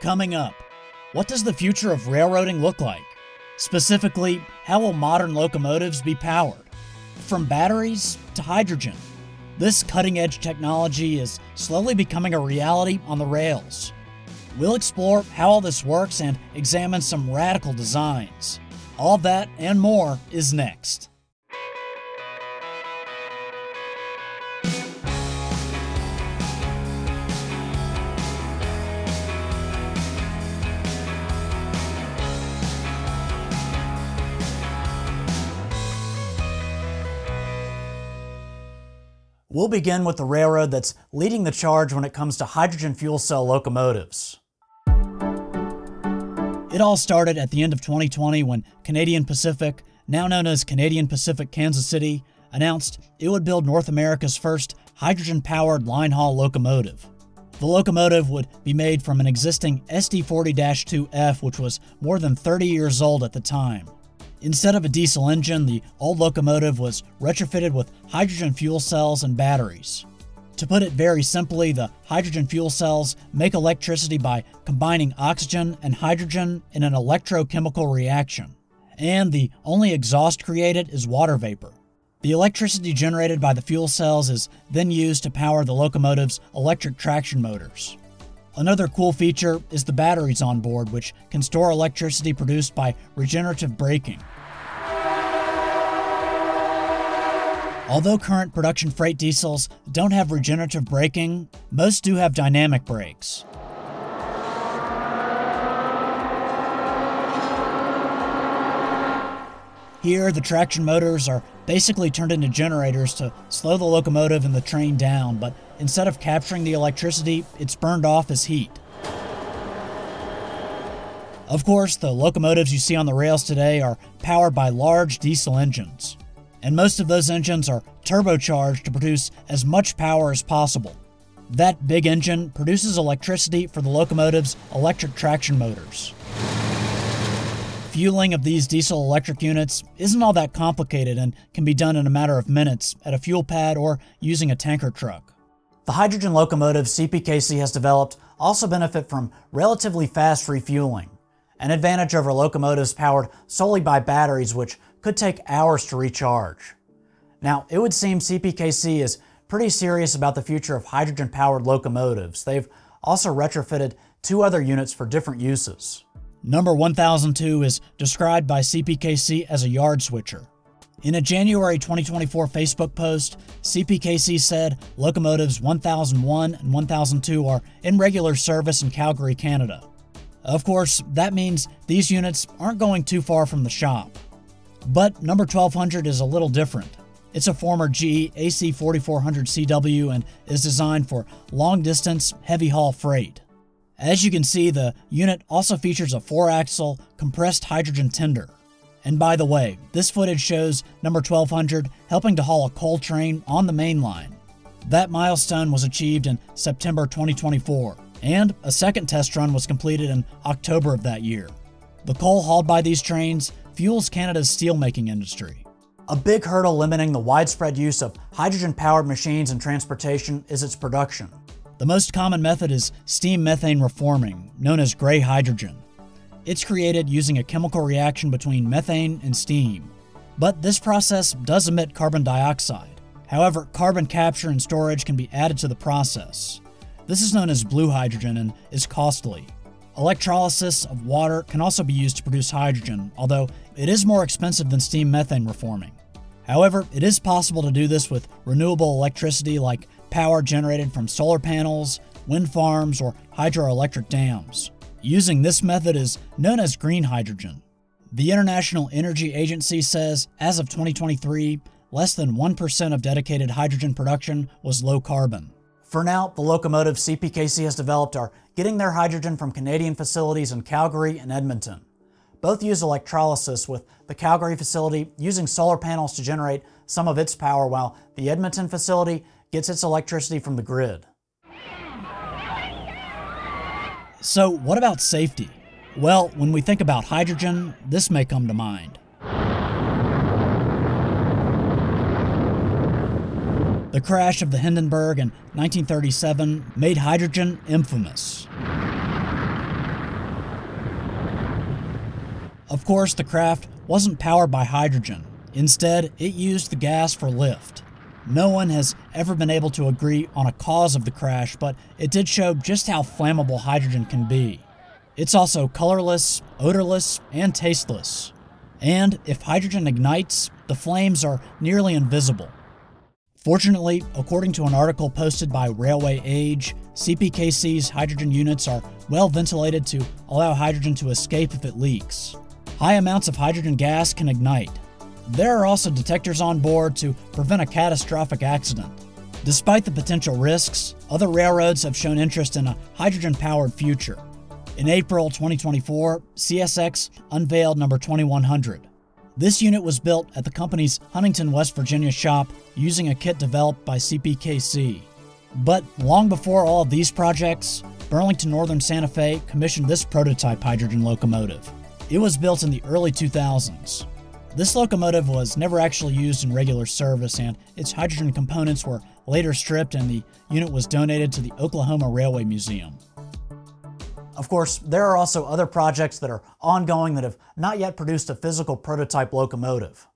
Coming up, what does the future of railroading look like? Specifically, how will modern locomotives be powered? From batteries to hydrogen. This cutting edge technology is slowly becoming a reality on the rails. We'll explore how all this works and examine some radical designs. All that and more is next. We'll begin with the railroad that's leading the charge when it comes to hydrogen fuel cell locomotives. It all started at the end of 2020 when Canadian Pacific, now known as Canadian Pacific Kansas City, announced it would build North America's first hydrogen powered line haul locomotive. The locomotive would be made from an existing SD 40 2F, which was more than 30 years old at the time. Instead of a diesel engine, the old locomotive was retrofitted with hydrogen fuel cells and batteries. To put it very simply, the hydrogen fuel cells make electricity by combining oxygen and hydrogen in an electrochemical reaction. And the only exhaust created is water vapor. The electricity generated by the fuel cells is then used to power the locomotive's electric traction motors. Another cool feature is the batteries on board, which can store electricity produced by regenerative braking. Although current production freight diesels don't have regenerative braking, most do have dynamic brakes. Here, the traction motors are basically turned into generators to slow the locomotive and the train down, but instead of capturing the electricity, it's burned off as heat. Of course, the locomotives you see on the rails today are powered by large diesel engines, and most of those engines are turbocharged to produce as much power as possible. That big engine produces electricity for the locomotive's electric traction motors. Fueling of these diesel electric units isn't all that complicated and can be done in a matter of minutes at a fuel pad or using a tanker truck. The hydrogen locomotives CPKC has developed also benefit from relatively fast refueling, an advantage over locomotives powered solely by batteries which could take hours to recharge. Now, it would seem CPKC is pretty serious about the future of hydrogen powered locomotives. They've also retrofitted two other units for different uses. Number 1002 is described by CPKC as a yard switcher. In a January 2024 Facebook post, CPKC said locomotives 1001 and 1002 are in regular service in Calgary, Canada. Of course, that means these units aren't going too far from the shop. But number 1200 is a little different. It's a former GE AC 4400 CW and is designed for long distance, heavy haul freight. As you can see, the unit also features a 4-axle compressed hydrogen tender. And by the way, this footage shows number 1200 helping to haul a coal train on the main line. That milestone was achieved in September 2024, and a second test run was completed in October of that year. The coal hauled by these trains fuels Canada's steelmaking industry. A big hurdle limiting the widespread use of hydrogen powered machines in transportation is its production. The most common method is steam methane reforming, known as gray hydrogen. It's created using a chemical reaction between methane and steam. But this process does emit carbon dioxide. However, carbon capture and storage can be added to the process. This is known as blue hydrogen and is costly. Electrolysis of water can also be used to produce hydrogen, although it is more expensive than steam methane reforming. However, it is possible to do this with renewable electricity like power generated from solar panels, wind farms, or hydroelectric dams. Using this method is known as green hydrogen. The International Energy Agency says as of 2023, less than 1% of dedicated hydrogen production was low carbon. For now, the locomotive CPKC has developed are getting their hydrogen from Canadian facilities in Calgary and Edmonton. Both use electrolysis, with the Calgary facility using solar panels to generate some of its power, while the Edmonton facility gets its electricity from the grid. So, what about safety? Well, when we think about hydrogen, this may come to mind. The crash of the Hindenburg in 1937 made hydrogen infamous. Of course, the craft wasn't powered by hydrogen. Instead, it used the gas for lift. No one has ever been able to agree on a cause of the crash, but it did show just how flammable hydrogen can be. It's also colorless, odorless, and tasteless. And if hydrogen ignites, the flames are nearly invisible. Fortunately, according to an article posted by Railway Age, CPKC's hydrogen units are well ventilated to allow hydrogen to escape if it leaks. High amounts of hydrogen gas can ignite, there are also detectors on board to prevent a catastrophic accident. Despite the potential risks, other railroads have shown interest in a hydrogen powered future. In April 2024, CSX unveiled number 2100. This unit was built at the company's Huntington, West Virginia shop using a kit developed by CPKC. But long before all of these projects, Burlington Northern Santa Fe commissioned this prototype hydrogen locomotive. It was built in the early 2000s. This locomotive was never actually used in regular service, and its hydrogen components were later stripped and the unit was donated to the Oklahoma Railway Museum. Of course, there are also other projects that are ongoing that have not yet produced a physical prototype locomotive.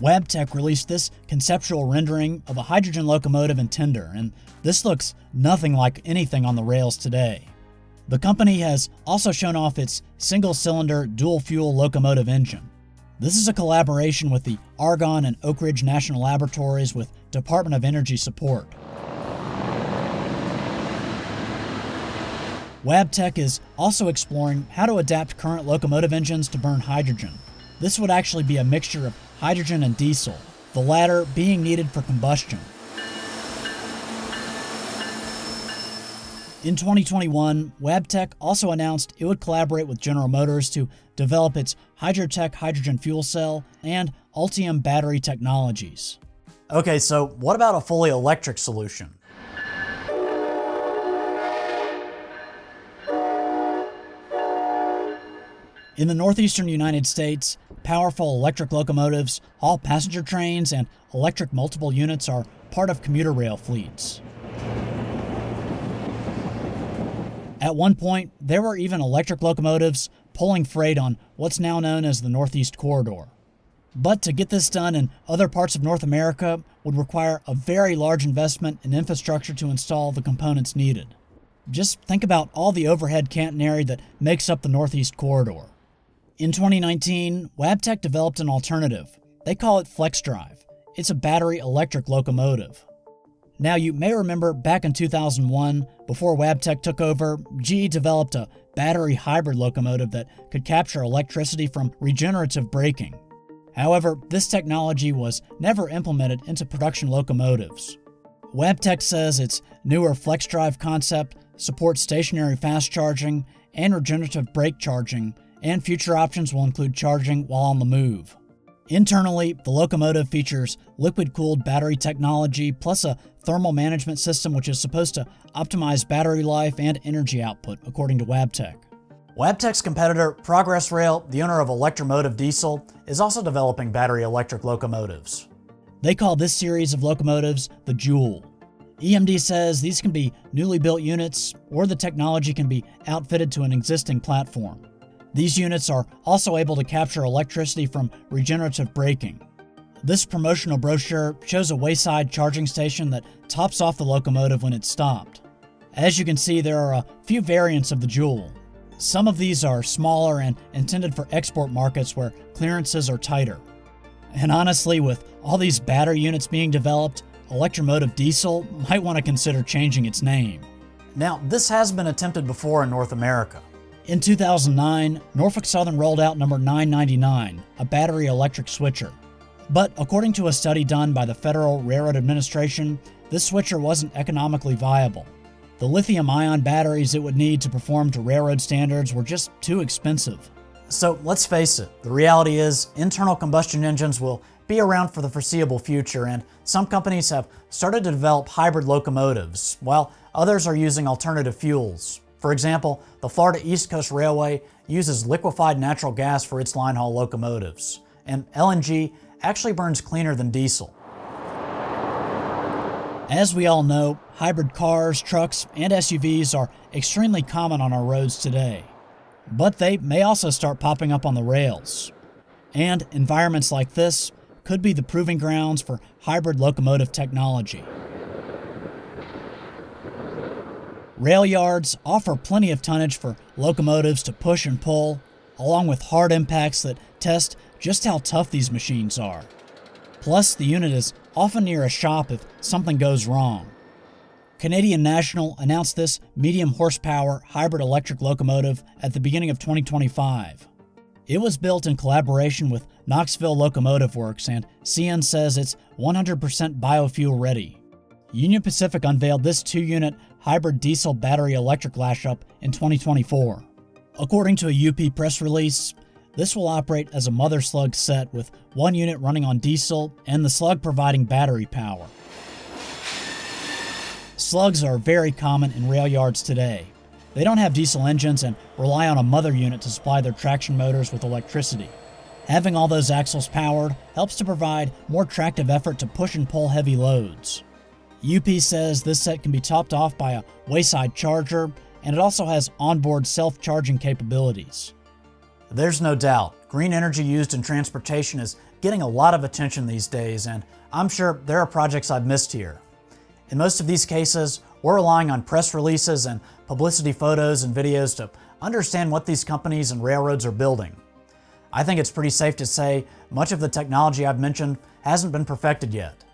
Wabtec released this conceptual rendering of a hydrogen locomotive in Tender, and this looks nothing like anything on the rails today. The company has also shown off its single cylinder dual fuel locomotive engine. This is a collaboration with the Argonne and Oak Ridge National Laboratories with Department of Energy support. Wabtec is also exploring how to adapt current locomotive engines to burn hydrogen. This would actually be a mixture of hydrogen and diesel, the latter being needed for combustion. In 2021, Wabtec also announced it would collaborate with General Motors to develop its Hydrotec hydrogen fuel cell and Ultium battery technologies. Okay, so what about a fully electric solution? In the northeastern United States, powerful electric locomotives, all passenger trains, and electric multiple units are part of commuter rail fleets. At one point, there were even electric locomotives pulling freight on what's now known as the Northeast Corridor. But to get this done in other parts of North America would require a very large investment in infrastructure to install the components needed. Just think about all the overhead catenary that makes up the Northeast Corridor. In 2019, Wabtec developed an alternative. They call it FLXdrive. It's a battery electric locomotive. Now, you may remember back in 2001, before Wabtec took over, GE developed a battery hybrid locomotive that could capture electricity from regenerative braking. However, this technology was never implemented into production locomotives. Wabtec says its newer FLXdrive concept supports stationary fast charging and regenerative brake charging, and future options will include charging while on the move. Internally, the locomotive features liquid cooled battery technology plus a thermal management system which is supposed to optimize battery life and energy output, according to Wabtec. Wabtec's competitor, Progress Rail, the owner of Electromotive Diesel, is also developing battery electric locomotives. They call this series of locomotives the Joule. EMD says these can be newly built units, or the technology can be outfitted to an existing platform. These units are also able to capture electricity from regenerative braking. This promotional brochure shows a wayside charging station that tops off the locomotive when it's stopped. As you can see, there are a few variants of the Joule. Some of these are smaller and intended for export markets where clearances are tighter. And honestly, with all these battery units being developed, Electromotive Diesel might want to consider changing its name. Now, this has been attempted before in North America. In 2009, Norfolk Southern rolled out number 999, a battery electric switcher. But according to a study done by the Federal Railroad Administration, this switcher wasn't economically viable. The lithium ion batteries it would need to perform to railroad standards were just too expensive. So let's face it, the reality is internal combustion engines will be around for the foreseeable future, and some companies have started to develop hybrid locomotives, while others are using alternative fuels. For example, the Florida East Coast Railway uses liquefied natural gas for its line haul locomotives, and LNG actually burns cleaner than diesel. As we all know, hybrid cars, trucks, and SUVs are extremely common on our roads today. but they may also start popping up on the rails. And environments like this could be the proving grounds for hybrid locomotive technology. Rail yards offer plenty of tonnage for locomotives to push and pull, along with hard impacts that test just how tough these machines are. Plus, the unit is often near a shop if something goes wrong. Canadian National announced this medium horsepower hybrid electric locomotive at the beginning of 2025. It was built in collaboration with Knoxville Locomotive Works, and CN says it's 100% biofuel ready. Union Pacific unveiled this two unit hybrid diesel battery electric lash up in 2024. According to a UP press release, this will operate as a mother slug set with one unit running on diesel and the slug providing battery power. Slugs are very common in rail yards today. They don't have diesel engines and rely on a mother unit to supply their traction motors with electricity. Having all those axles powered helps to provide more tractive effort to push and pull heavy loads. UP says this set can be topped off by a wayside charger, and it also has onboard self charging capabilities. There's no doubt, green energy used in transportation is getting a lot of attention these days, and I'm sure there are projects I've missed here. In most of these cases, we're relying on press releases and publicity photos and videos to understand what these companies and railroads are building. I think it's pretty safe to say much of the technology I've mentioned hasn't been perfected yet.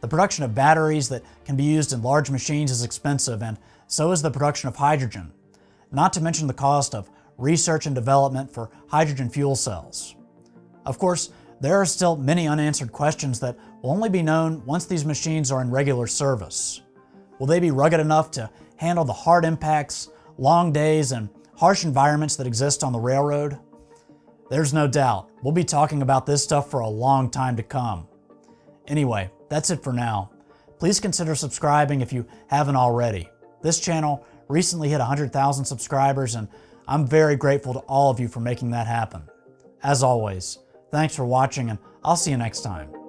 The production of batteries that can be used in large machines is expensive, and so is the production of hydrogen, not to mention the cost of research and development for hydrogen fuel cells. Of course, there are still many unanswered questions that will only be known once these machines are in regular service. Will they be rugged enough to handle the hard impacts, long days, and harsh environments that exist on the railroad? There's no doubt we'll be talking about this stuff for a long time to come. Anyway, that's it for now. Please consider subscribing if you haven't already. This channel recently hit 100,000 subscribers, and I'm very grateful to all of you for making that happen. As always, thanks for watching, and I'll see you next time.